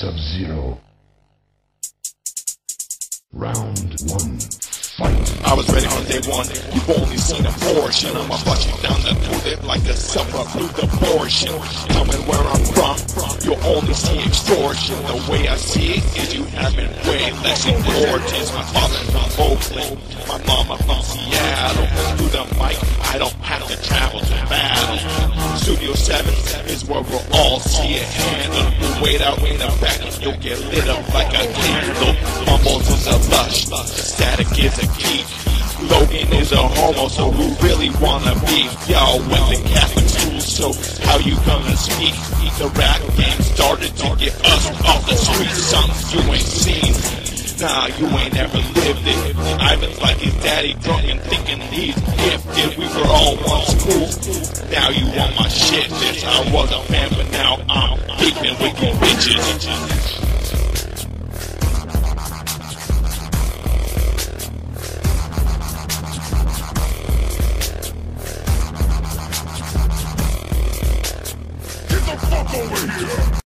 Sub-Zero. Round one. Fight. I was ready on day one. You've only seen a portion. I'ma down the toilet like a supper through the portion. Coming where I'm from, you'll only see extortion. The way I see it is you having way less importance. My father from Oakland, my mama from Seattle. Through the mic, I don't have to travel to battle. Studio 7 is where we'll all it handled. You wait out in the back, you'll get lit up like a candle. MUMBLS is a lush, static is a geek. Logan is a homo, so who really wanna be? Y'all went to Catholic school, so how you gonna speak? The rap game started to get us off the streets, something you ain't seen. Nah, you ain't ever lived it. Ivan's like his daddy drunk and thinking he's gifted. We were all once cool. Now you want my shit. This I was a fan, but now I'm beefing with you bitches. Get the fuck over here!